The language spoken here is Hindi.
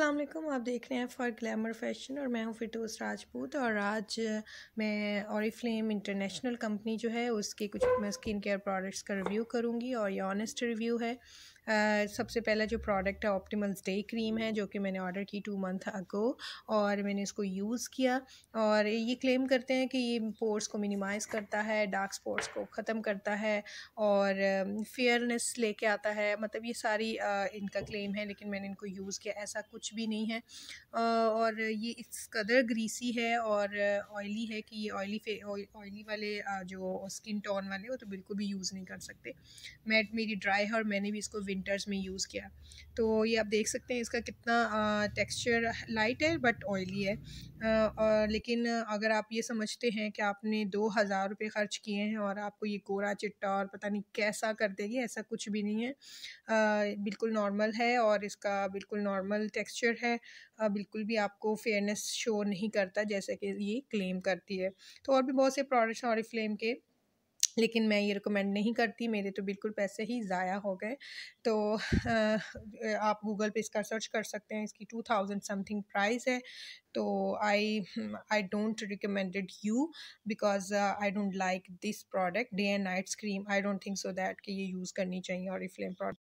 वालेकुम। आप देख रहे हैं फॉर ग्लैमर फ़ैशन और मैं हूँ फिरदौस राजपूत और आज मैं ऑरिफ्लेम इंटरनेशनल कंपनी जो है, उसके कुछ मैं स्किन केयर प्रोडक्ट्स का रिव्यू करूँगी और ये ऑनेस्ट रिव्यू है। सबसे पहला जो प्रोडक्ट है ऑप्टिमल्स डे क्रीम है, जो कि मैंने ऑर्डर की टू मंथ अगो और मैंने इसको यूज़ किया और ये क्लेम करते हैं कि ये पोर्स को मिनिमाइज़ करता है डार्क स्पॉट्स को ख़त्म करता है और फेयरनेस लेके आता है। मतलब ये सारी इनका क्लेम है, लेकिन मैंने इनको यूज़ किया। ऐसा कुछ भी नहीं है। और ये इस कदर ग्रीसी है और ऑयली है कि ये ऑयली फे ऑयली वाले जो स्किन टोन वाले, वो तो बिल्कुल भी यूज़ नहीं कर सकते। मैं, मेरी ड्राई है और मैंने भी इसको विंटर्स में यूज़ किया। तो ये आप देख सकते हैं इसका कितना टेक्सचर लाइट है बट ऑयली है। और लेकिन अगर आप ये समझते हैं कि आपने दो हज़ार रुपये ख़र्च किए हैं और आपको ये कोरा चिट्टा और पता नहीं कैसा कर देगी ऐसा कुछ भी नहीं है। बिल्कुल नॉर्मल है और इसका बिल्कुल नॉर्मल टेक्सचर है बिल्कुल भी आपको फेयरनेस शो नहीं करता जैसे कि ये क्लेम करती है। तो और भी बहुत से प्रोडक्ट्स और फ्लेम के, लेकिन मैं ये रिकमेंड नहीं करती, मेरे तो बिल्कुल पैसे ही ज़ाया हो गए। तो आप गूगल पे इसका सर्च कर सकते हैं, इसकी टू थाउज़ेंड समथिंग प्राइस है। तो I I don't recommended you because I don't like this product day and night cream I don't think so that कि ये यूज़ करनी चाहिए और फ्लेम प्रोडक्ट